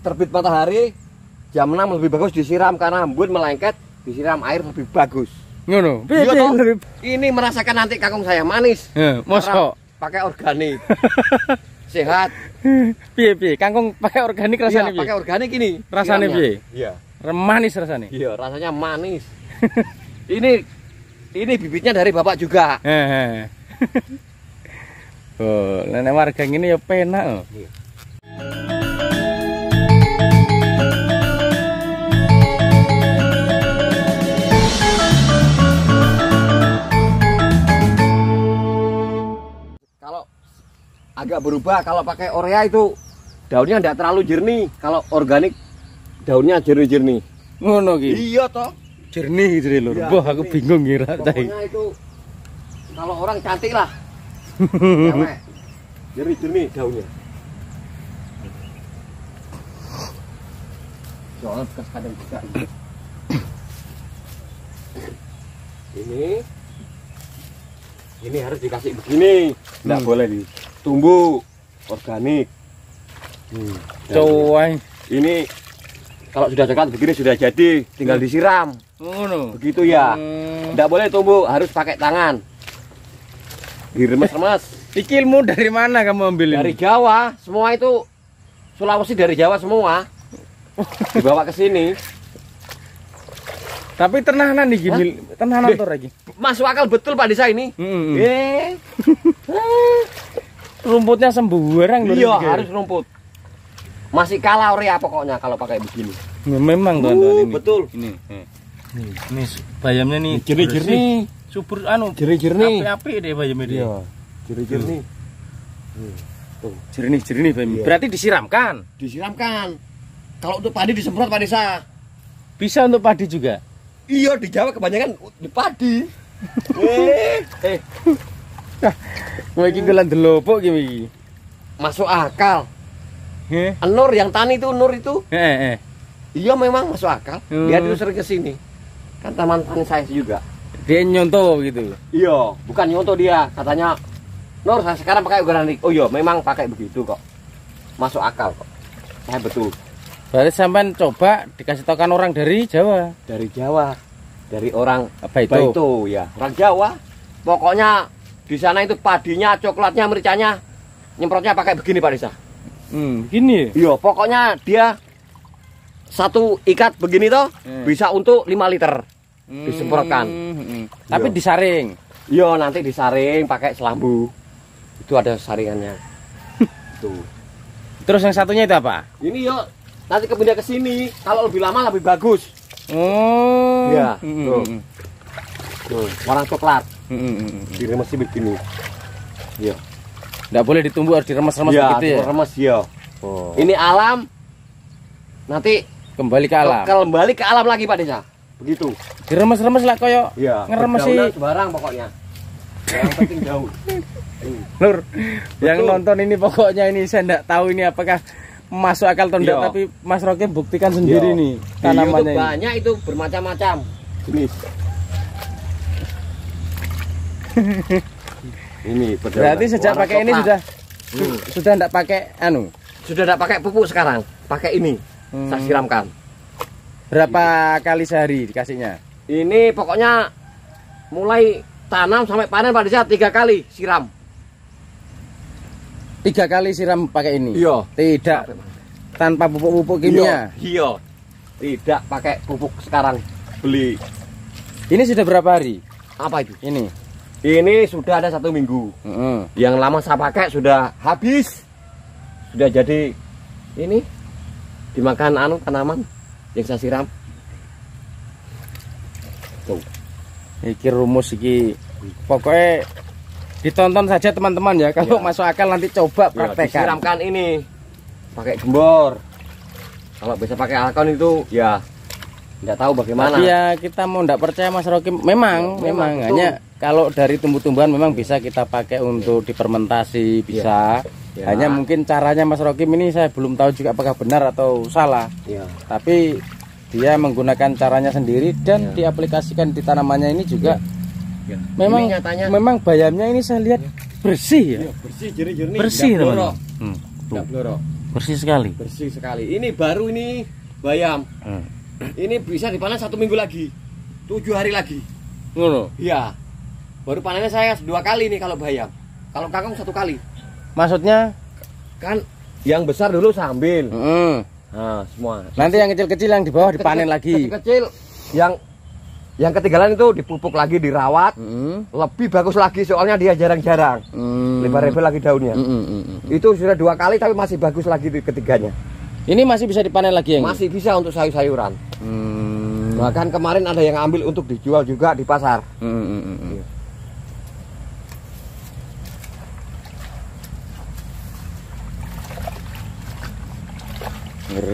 terbit matahari jam 6 lebih bagus disiram karena embun melengket disiram air lebih bagus. Ngono. Iya Ini merasakan nanti kangkung saya manis. Ya, mosok. Pakai organik. Sehat. Piye piye? Kangkung pakai organik Iya, rasanya piye? pakai organik ini. Rasanya siramnya. piye? Iya. Manis rasanya. Iya, rasanya manis. ini ini bibitnya dari Bapak juga. Oh, nenek warga ini ya penak. oh. Agak berubah kalau pakai Orea itu daunnya tidak terlalu jernih. Kalau organik daunnya jernih-jernih. Ngono ki. Iya toh. Jernih gitu lho. Iya, Wah, aku jernih. bingung ngira tadi. Pokoknya itu kalau orang cantik lah. Jernih-jernih daunnya. Soalnya bekas kadang juga. Ini ini harus dikasih begini. Tidak Hmm. boleh ditumbuh organik. Hmm. Ini kalau sudah dekat begini sudah jadi, tinggal disiram. Ngono. Begitu ya. Hmm. Tidak boleh tumbuh, harus pakai tangan. Diremes-remes. Iki ilmu dari mana kamu ambil ini? Dari Jawa, semua itu Sulawesi dari Jawa semua. Dibawa ke sini. Tapi tenanan nih gini, tenanan tuh lagi. Masuk akal betul Pak Desa ini. Hmm. Eh, Rumputnya sembarang lho, iya harus rumput. Masih kalah Orea pokoknya kalau pakai begini. Ya, memang Uh, teman-teman ini. betul. Ini. Nih, nih, ini bayamnya nih Jernih-jernih. Subur anu. Jernih-jernih. Api-api deh bayamnya dia. Iya, jernih-jernih. Jernih-jernih bayam. Iya. Berarti disiramkan. Disiramkan. Kalau untuk padi disemprot Pak Desa. Bisa untuk padi juga. Iya di Jawa kebanyakan di padi. eh, eh, Wah iki gelan delopok iki iki. masuk akal. Heh. Nur yang tani itu Nur itu, Eh, eh. iya memang masuk akal. Hmm. Dia dulu sering ke sini. Kan taman tani saya juga. Dia nyontoh gitu. Iya, bukan nyontoh dia. Katanya, Nur saya sekarang pakai organik. Oh iya, memang pakai begitu kok. Masuk akal kok. Saya betul. Berarti sampean coba dikasih tahukan orang dari Jawa. Dari Jawa, dari orang Apa itu? itu ya, orang Jawa. Pokoknya di sana itu padinya, coklatnya, mericanya, nyemprotnya pakai begini Pak Desa. Hmm, gini. Iya, pokoknya dia satu ikat begini toh Hmm. bisa untuk 5 liter. Disemprotkan. Hmm, hmm. Tapi Iya. disaring. Iya, nanti disaring pakai selambu. Itu ada saringannya. Tuh. Terus yang satunya itu apa? Ini yuk, nanti kepindah ke sini. Kalau lebih lama lebih bagus. Oh. Iya, Hmm, tuh. Hmm, warna coklat. hmm, hmm, hmm. Diremesi begini. Iya. Nggak boleh ditumbuh harus diremes-remes Iya, begitu ya. remes ya. Oh. Ini alam. Nanti Kembali ke alam. ke- kembali ke alam lagi Pak Desa. Begitu. Diremes-remes lah koyo Iya. ngeremesi berdaunan Sembarang pokoknya. Yang penting daun. Hmm. Lur. Yang Betul. nonton ini pokoknya ini saya enggak tahu ini apakah masuk akal atau enggak Iya. tapi Mas Rocky buktikan sendiri Iya. nih Di tanamannya YouTube banyak itu bermacam-macam jenis. Ini. Berarti sejak Warna pakai ini coklat. sudah Hmm. sudah enggak pakai anu. sudah tidak pakai pupuk sekarang, pakai ini. Hmm. Saya siramkan. Berapa kali sehari dikasihnya? Ini pokoknya mulai tanam sampai panen pada saat tiga kali siram. Tiga kali siram pakai ini. Iya. Tidak tanpa pupuk-pupuk kimia. Iya. Tidak pakai pupuk sekarang. Beli Ini sudah berapa hari? apa itu? Ini. Ini sudah ada satu minggu. Heeh. Yang lama saya pakai sudah habis. Sudah jadi ini dimakan anu tanaman yang saya siram. Tuh. Iki rumus iki pokoknya ditonton saja teman-teman ya kalau Ya. masuk akal nanti coba Ya, praktekkan. disiramkan ini pakai gembor. Kalau bisa pakai alkon itu ya tidak tahu bagaimana. Tapi ya kita mau ndak percaya Mas Rocky memang Ya, memang memang, hanya kalau dari tumbuh-tumbuhan memang bisa kita pakai untuk difermentasi bisa. Ya. Hanya mungkin caranya Mas Rocky ini saya belum tahu juga apakah benar atau salah. Ya. Tapi dia menggunakan caranya sendiri dan diaplikasikan di tanamannya ini juga Ya. memang Ini nyatanya memang bayamnya ini saya lihat bersih ya. Iya, bersih jernih-jernih. Bersih tidak teman. Hmm. Tidak blorok. Bersih sekali. bersih sekali. Ini baru ini bayam. Hmm. Ini bisa dipanen satu minggu lagi, tujuh hari lagi. Ngono. Iya. Baru panennya saya dua kali nih kalau bayam. Kalau kangkung satu kali. Maksudnya? Kan yang besar dulu sambil. Heeh. Nah, semua. Nanti yang kecil-kecil yang di bawah dipanen lagi. Kecil-kecil yang yang ketinggalan itu dipupuk lagi, dirawat, Heeh. lebih bagus lagi soalnya dia jarang-jarang. Hmm. Lebar-lebar lagi daunnya. Mm, mm, mm, mm. Itu sudah dua kali tapi masih bagus lagi di ketiganya. Ini masih bisa dipanen lagi yang ini? Masih bisa untuk sayur-sayuran. Hmm. Bahkan kemarin ada yang ambil untuk dijual juga di pasar. Mm, mm,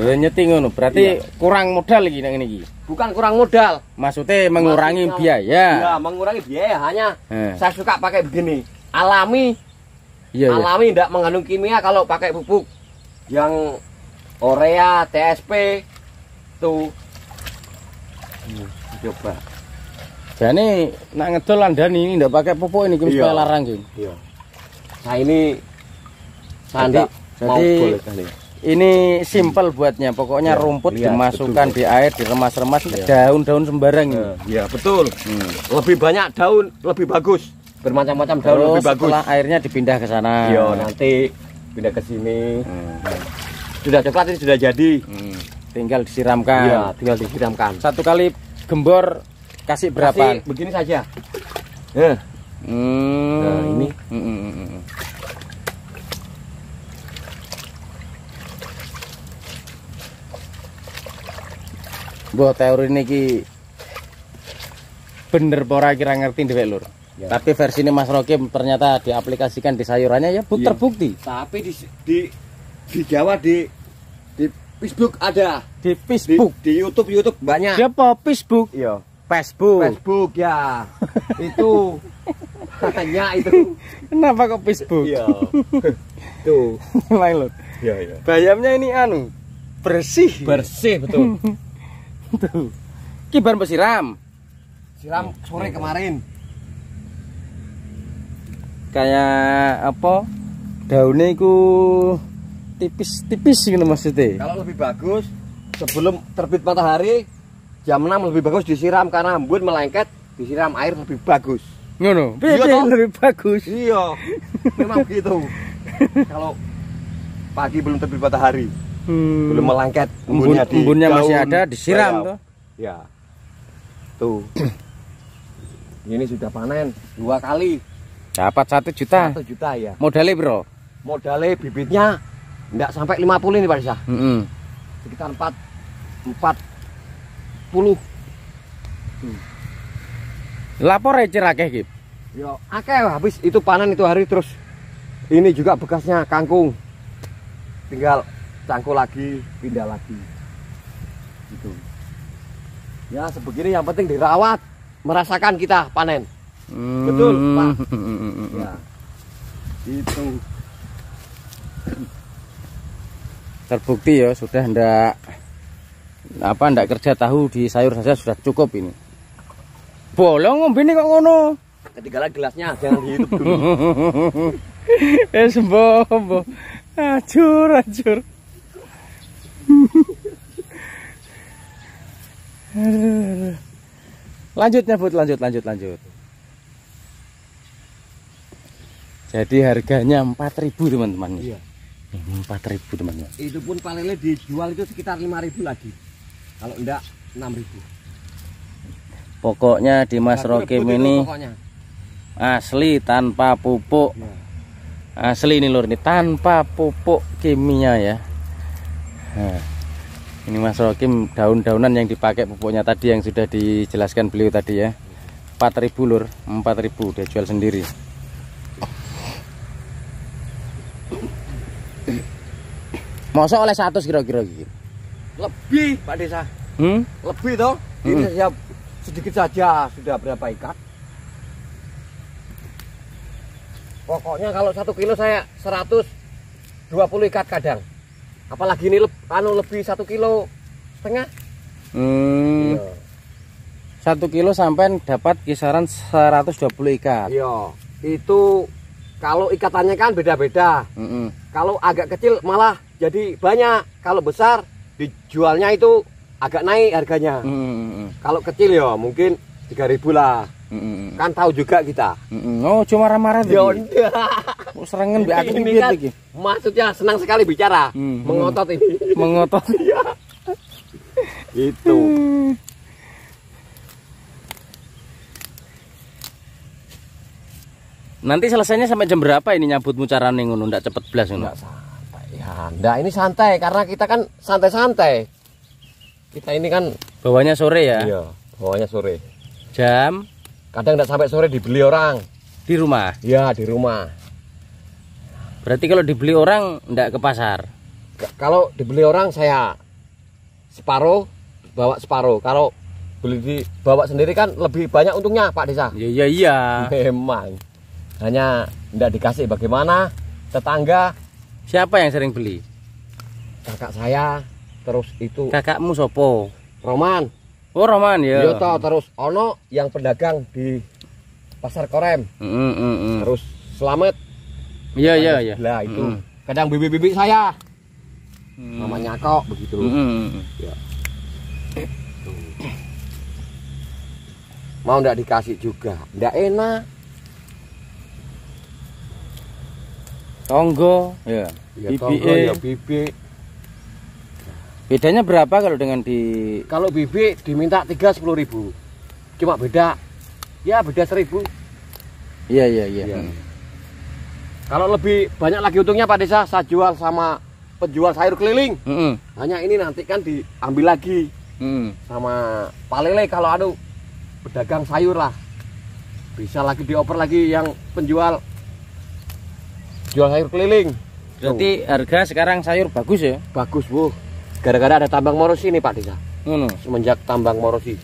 mm. Ngerenyeti ngono, berarti kurang modal lagi nang ini iki. Bukan kurang modal. Maksudnya mengurangi Maksudnya- biaya. Ya, mengurangi biaya hanya Eh. saya suka pakai begini. Alami, Iya, iya. alami tidak mengandung kimia kalau pakai pupuk yang urea, TSP tuh. Hmm, coba. Jadi nak ngedol andani ini ndak pakai pupuk ini Iya. supaya larang Ki. Iya. Nah ini Sandi Jadi- mau boleh kali. Ini simpel buatnya, pokoknya Iya, rumput iya, dimasukkan betul. di air, diremas-remas, Iya. daun-daun sembarang ini. Iya betul. Hmm. Lebih banyak daun, lebih bagus. Bermacam-macam daun Terus lebih bagus. setelah airnya dipindah ke sana. Iya nanti pindah ke sini. Hmm. Sudah coklat ini sudah jadi. Hmm. Tinggal disiramkan. Iya, tinggal disiramkan. Satu kali gembor kasih berapa? Kasih begini saja. Nah, Hmm. Nah, ini. Hmm, hmm, hmm, hmm. Mbah teori niki bener apa ora kira ngerti dhewek lur. Ya. Tapi versi ini Mas Rokim ternyata diaplikasikan di sayurannya ya bu, Iya. terbukti. tapi di di di Jawa di di Facebook ada. Di Di, Facebook. di YouTube YouTube banyak. Dia apa Facebook? Iya. Facebook. Facebook ya. itu hanya itu. Kenapa kok Facebook? Iya. Tuh. Lain lur. Iya, iya. Bayamnya ini anu bersih. Bersih betul. Tuh. Ki bahan siram. Siram sore kemarin. Kayak apa? Daunnya iku tipis-tipis gitu maksudnya. Kalau lebih bagus sebelum terbit matahari jam 6 lebih bagus disiram karena embun melengket disiram air lebih bagus. Ngono. Iya, Piye toh? lebih bagus. Iya. Memang begitu. Kalau pagi belum terbit matahari, Hmm. belum melengket Embun, embunnya, di embunnya masih ada disiram tuh. Ya. Tuh. Ini sudah panen dua kali Dapat satu juta. satu juta ya. Modalnya bro. Modalnya bibitnya enggak sampai 50 ini Pak Desa. Mm Sekitar 4 40 Lapor aja cerakeh Kip. Yo, akeh habis itu panen itu hari terus ini juga bekasnya kangkung. Tinggal cangkul lagi, pindah lagi. Gitu. Ya, sebegini yang penting dirawat, merasakan kita panen. Betul, Pak. Hmm. Ya. Itu. Terbukti ya sudah ndak apa ndak kerja tahu di sayur saja sudah cukup ini. Bolong ngombe ini kok ngono. Ketinggalan gelasnya, jangan dihidup dulu. eh sembuh, sembuh. Hancur, hancur. lanjut nyebut, lanjut, lanjut, lanjut. Jadi harganya 4000 teman-teman. Iya. Ini 4000 teman-teman. Itu pun panennya dijual itu sekitar 5000 lagi. Kalau enggak 6000. Pokoknya di Mas Rokim ini pokoknya. asli tanpa pupuk. Ya. Asli ini lur ini tanpa pupuk kimia ya. Nah, ini Mas Rokim daun-daunan yang dipakai pupuknya tadi yang sudah dijelaskan beliau tadi ya. 4000 lur, 4000 dia jual sendiri. Masa oleh satu kira-kira gitu. Lebih Pak Desa. Hmm? Lebih toh. Ini siap sedikit saja sudah berapa ikat. Pokoknya kalau satu kilo saya 120 ikat kadang. Apalagi ini leb- anu lebih satu kilo setengah. Hmm, Iya. satu kilo sampai dapat kisaran 120 ikat. Iya. Itu kalau ikatannya kan beda-beda. Mm-mm. Kalau agak kecil malah jadi banyak. Kalau besar dijualnya itu agak naik harganya. Mm, mm, mm, Kalau kecil ya mungkin 3000 lah. mm, mm, mm. Kan tahu juga kita. Mm, mm. Oh, cuma marah-marah Ya serangan mbak aku Ini ini kan iki. maksudnya senang sekali bicara. Hmm, Mengotot ini. Mengotot. Itu. Nanti selesainya sampai jam berapa ini nyabutmu carane ngono ndak cepet blas ngono. Enggak santai. Ya, enggak ini santai karena kita kan santai-santai. Kita ini kan Bawanya sore ya. iya, bawanya sore. Jam Kadang enggak sampai sore dibeli orang. di rumah. Ya, di rumah. Berarti kalau dibeli orang ndak ke pasar. K- kalau dibeli orang saya separuh bawa separuh. Kalau beli di bawa sendiri kan lebih banyak untungnya Pak Desa. Ya iya iya. Memang. Hanya enggak dikasih bagaimana tetangga Siapa yang sering beli? kakak saya terus itu Kakakmu sopo? Roman Oh Roman ya. Yo toh, terus ono yang pedagang di pasar Korem mm, mm, mm. terus selamat Iya iya iya. lah itu. Mm, kadang bibi-bibi saya. Mm. namanya kok begitu. Mm, mm. mau ndak dikasih juga? Ndak enak. Tonggo. Ya. ya tonggo, ya bibi Bedanya berapa kalau dengan di kalau bibi diminta tiga sepuluh ribu. Cuma beda. Ya beda seribu. Iya iya iya. Iya. Mm. kalau lebih banyak lagi untungnya Pak Desa saya jual sama penjual sayur keliling Mm, mm. hanya ini nanti kan diambil lagi Mm. sama Pak Lele kalau anu pedagang sayur lah bisa lagi dioper lagi yang penjual jual sayur keliling Berarti harga sekarang sayur bagus ya? bagus bu gara-gara ada tambang morosi nih Pak Desa Ngono. semenjak tambang morosi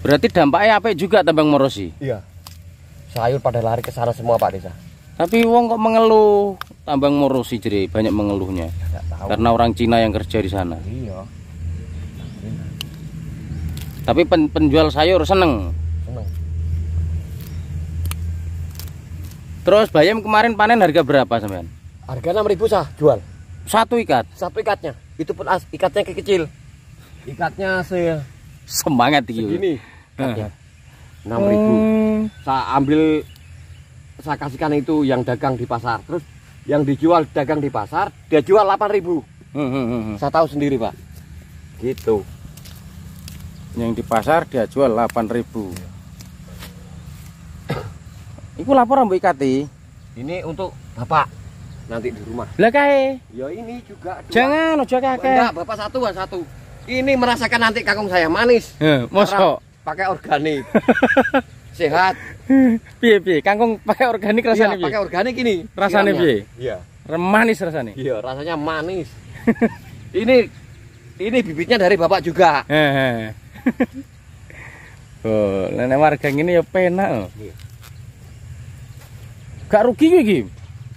Berarti dampaknya apa juga tambang morosi? iya sayur pada lari ke sana semua Pak Desa Tapi wong kok mengeluh tambang morosi jadi banyak mengeluhnya. Tahu. Karena orang Cina yang kerja di sana. iya. Tapi pen- penjual sayur seneng. seneng. Terus bayam kemarin panen harga berapa sampean? harga enam ribu sah jual. Satu ikat. satu ikatnya. Itu pun as, ikatnya kecil. Ikatnya se Semangat iki. segini. Ikatnya. Enam ribu. Hmm. saya ambil saya kasihkan itu yang dagang di pasar terus yang dijual dagang di pasar dia jual 8000 Hmm, hmm, hmm, hmm. saya tahu sendiri pak gitu Yang di pasar dia jual 8000. Iku lapor mbok ikati. ini untuk bapak nanti di rumah Lah kae. ya ini juga dua. Jangan ojo kakek. enggak bapak satu Pak, satu ini merasakan nanti kangkung saya manis mosok. Karena pakai organik sehat Piye piye? Kangkung pakai organik iya rasanya piye? pakai organik ini Rasanya siramnya. piye? iya Remanis rasanya. iya rasanya manis ini ini bibitnya dari bapak juga. Oh, nenek warga gini ya penak. loh. Iya. Gak rugi Kim.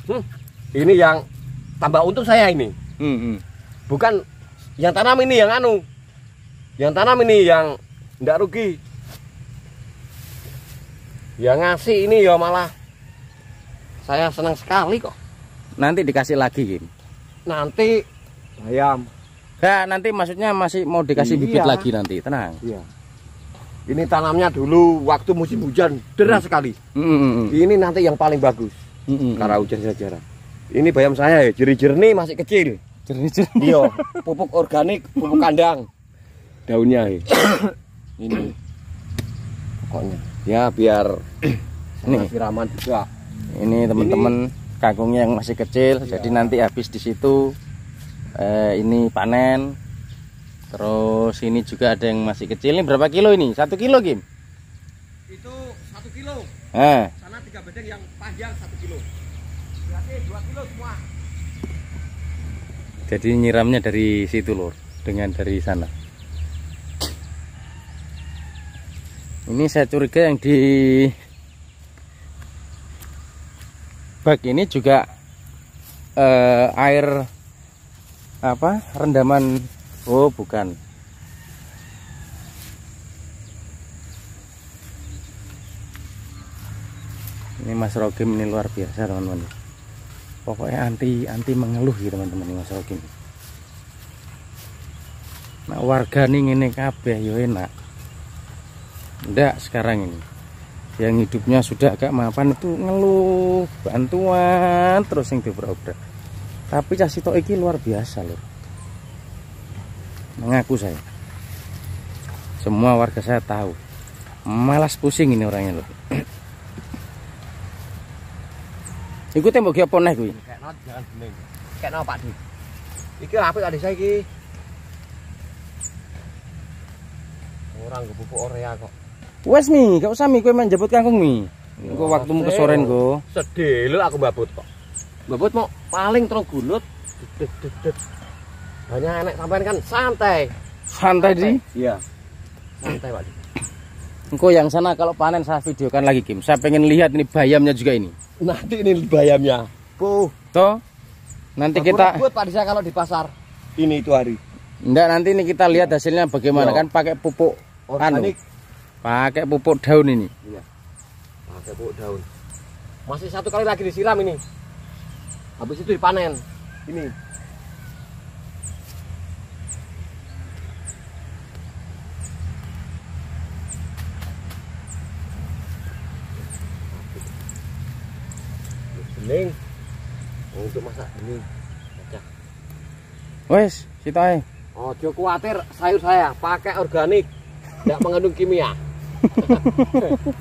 Hmm, ini yang tambah untung saya ini Hmm, hmm. bukan yang tanam ini yang anu yang tanam ini yang ndak rugi yang ngasih ini ya malah. Saya senang sekali kok. Nanti dikasih lagi Kim. nanti. Bayam Gak, nanti maksudnya masih mau dikasih bibit Iya. lagi nanti, tenang. iya. Ini tanamnya dulu waktu musim hujan deras sekali. Hmm, hmm, hmm. ini nanti yang paling bagus. Hmm, hmm, karena hujan saja ini bayam saya ya jernih-jernih masih kecil. Jernih-jernih. iya. Pupuk organik pupuk kandang. Daunnya ya. ini. Pokoknya ya biar Nih. siraman juga Ini teman-teman kangkungnya yang masih kecil, Iya. jadi nanti habis di situ eh, ini panen. Terus ini juga ada yang masih kecil. Ini berapa kilo ini? Satu kilo Kim? itu satu kilo Eh, sana tiga bedeng yang panjang satu kilo berarti dua kilo semua jadi nyiramnya dari situ lur, dengan dari sana. Ini saya curiga yang di bak ini juga eh, air apa rendaman. Oh bukan. Ini Mas Rogim ini luar biasa teman-teman. Pokoknya anti anti mengeluh gitu teman-teman Mas Rogim. Nah warga nih ini kabeh yo enak ndak sekarang ini yang hidupnya sudah agak mapan itu ngeluh bantuan terus yang diobrak tapi cah sitok iki luar biasa loh mengaku saya semua warga saya tahu malas pusing ini orangnya loh Iku tembok apa nih kuwi? Kayak not jangan bening. Kayak no Pak Di. Iki apik tadi saya iki. Orang gue pupuk Orea kok. Wes mi, gak usah mi, kowe main jemput kangkung mi. Engko waktumu kesoren go. Sedih lu aku babut kok. Babut mau paling terus det. Banyak enek sampean kan santai. Santai di. Iya. Santai Pak. Engko yang sana kalau panen saya videokan lagi Kim. Saya pengen lihat ini bayamnya juga ini. Nanti ini bayamnya. Puh. Toh. Nanti kita Buat Pak Disa kalau di pasar. Ini itu hari. Enggak nanti ini kita lihat hasilnya bagaimana Iya. kan pakai pupuk anu. Pakai pupuk daun ini. Iya. Pakai pupuk daun. Masih satu kali lagi disiram ini. Habis itu dipanen. Ini. Bening. Untuk masak bening. Aja. Wes, sitae. Ojo khawatir sayur saya pakai organik, tidak mengandung kimia.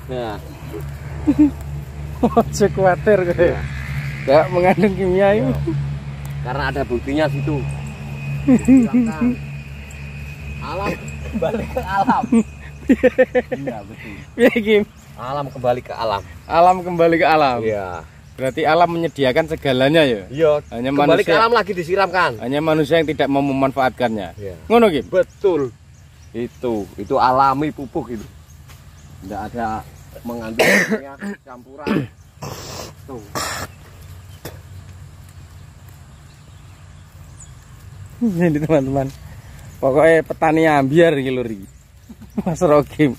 Nah, Ojo kuatir kowe. Enggak mengandung kimia itu. karena ada buktinya situ. Alam kembali ke alam. Iya betul. Piye? Alam kembali ke alam. Alam kembali ke alam. Iya. Berarti alam menyediakan segalanya ya. Iya. Hanya kembali ke manusia- alam lagi disiramkan. Hanya manusia yang tidak mau memanfaatkannya. Iya. Ngono Kim. Betul. Itu, itu alami pupuk itu. Tidak ada mengandung kimia campuran. Tuh. Jadi teman-teman. Pokoknya petani ambiar iki lho iki. Mas Rokim.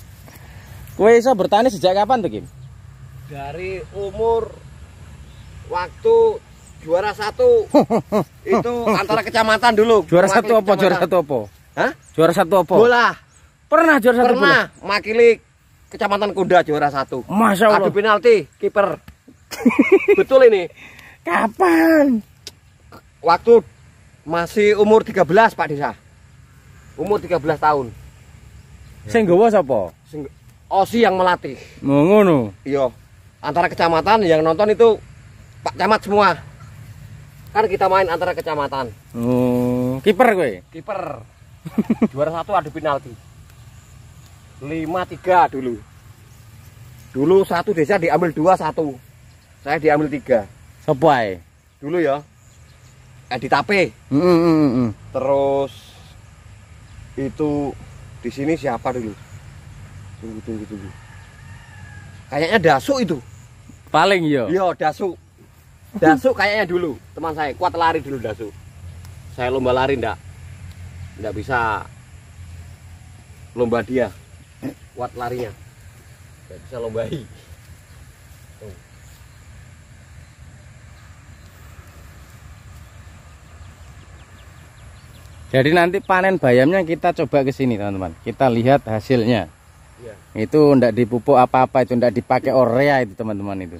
Kowe iso bertani sejak kapan tuh Kim? dari umur waktu juara satu itu antara kecamatan dulu Juara satu apa? kecamatan. Juara satu apa? Hah? Juara satu apa? bola Pernah juara satu bola? pernah makili kecamatan Kuda juara satu. Masya Allah. adu penalti kiper. Betul ini. Kapan? waktu masih umur 13 Pak Desa. Umur 13 tahun. Sing nggawa sapa? Sing- Osi yang melatih. Ngono. iya. Antara kecamatan yang nonton itu Pak Camat semua. Kan kita main antara kecamatan. Oh, kiper kowe. kiper. Juara satu adu penalti lima tiga dulu. Dulu satu desa diambil dua satu. Saya diambil tiga. Sopo ae? dulu ya. Edi Tape. Heeh heeh heeh. terus itu di sini siapa dulu? Tunggu tunggu tunggu. Kayaknya Dasu itu. Paling yo. iya Dasu Dasu kayaknya dulu. Teman saya kuat lari dulu Dasu saya lomba lari ndak. Ndak bisa lomba dia kuat larinya ndak bisa lombai Tuh. Jadi nanti panen bayamnya kita coba ke sini teman-teman. Kita lihat hasilnya. Iya. Itu ndak dipupuk apa-apa itu ndak dipakai orea itu teman-teman itu.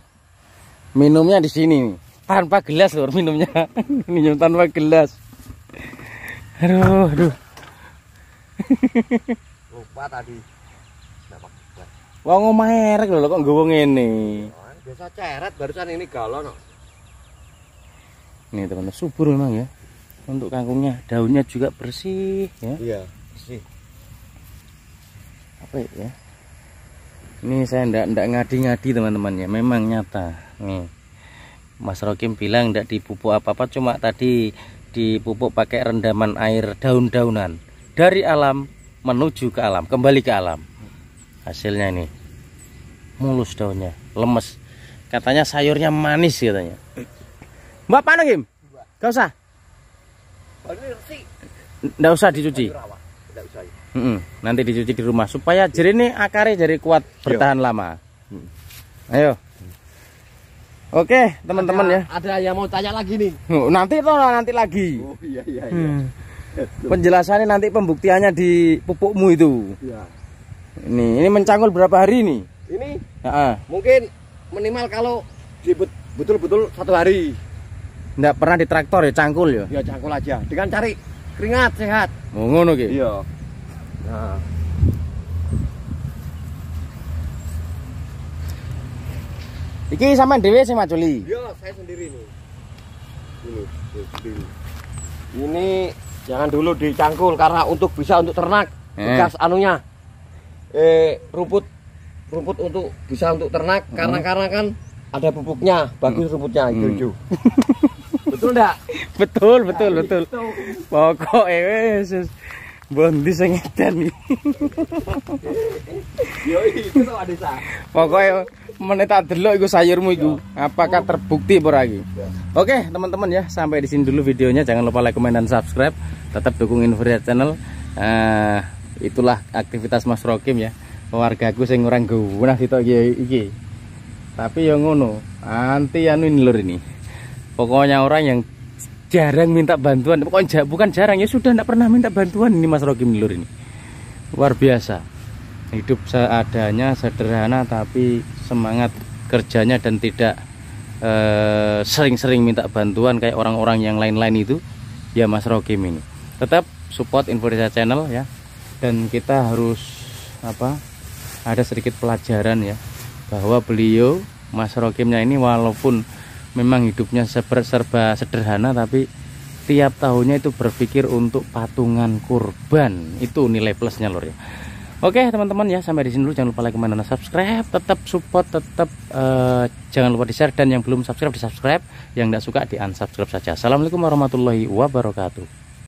Minumnya di sini nih. Tanpa gelas loh minumnya. Minum tanpa gelas. Aduh, aduh. lupa tadi. Wong omah erek lho kok nggowo ngene. biasa ceret barusan ini galon. Nih teman-teman subur memang ya. Untuk kangkungnya daunnya juga bersih ya. iya sih apa ya ini saya ndak ndak ngadi-ngadi teman-teman ya memang nyata nih Mas Rokim bilang ndak dipupuk apa-apa cuma tadi dipupuk pakai rendaman air daun-daunan dari alam menuju ke alam kembali ke alam hasilnya ini. Mulus daunnya. Lemes. Katanya sayurnya manis katanya. Mbak panas Kim gak usah. Ndak usah dicuci? Nanti dicuci di rumah supaya jadi ini akarnya jadi kuat bertahan lama. Ayo. Oke, teman-teman ya. ada, yang mau tanya lagi nih. Oh, Nanti toh nanti lagi. oh iya iya Hmm. penjelasannya nanti pembuktiannya di pupukmu itu. Ya ini ini mencangkul berapa hari ini? Ini Heeh. mungkin minimal kalau dibet- betul-betul satu hari. Nggak pernah di traktor ya cangkul ya? Ya cangkul aja. Dengan cari keringat sehat. Oh, ngono ki iya. Nah. Iki sampean dhewe sing maculi iya saya sendiri nih. Ini saya sendiri ini jangan dulu dicangkul karena untuk bisa untuk ternak Eh. bekas anunya eh rumput rumput untuk bisa untuk ternak karena karena kan ada pupuknya bagus rumputnya hijau-hijau betul enggak betul betul betul pokoknya wes wes. Bondi sing edan iki. yo itu menit tak delok iku sayurmu iku. Apakah terbukti ora iki? Oke, teman-teman ya, sampai di sini dulu videonya. Jangan lupa like, komen dan subscribe. Tetap dukung Inforia Channel. Eh, itulah aktivitas Mas Rokim ya. Wargaku sing ora nggunah sitok iki iki. Tapi yang ngono, anti anu ini lur ini. Pokoknya orang yang jarang minta bantuan, pokoknya bukan jarang ya sudah tidak pernah minta bantuan ini Mas Rokim lur ini. Luar biasa hidup seadanya sederhana tapi semangat kerjanya dan tidak eh, sering-sering minta bantuan kayak orang-orang yang lain-lain itu ya Mas Rokim ini tetap support Infodesia Channel ya dan kita harus apa ada sedikit pelajaran ya bahwa beliau Mas Rokimnya ini walaupun memang hidupnya serba, sederhana tapi tiap tahunnya itu berpikir untuk patungan kurban. Itu nilai plusnya lor ya. Oke teman-teman ya sampai di sini dulu. Jangan lupa like, comment, subscribe. Tetap support tetap eh, jangan lupa di share dan yang belum subscribe di subscribe yang tidak suka di unsubscribe saja. Assalamualaikum warahmatullahi wabarakatuh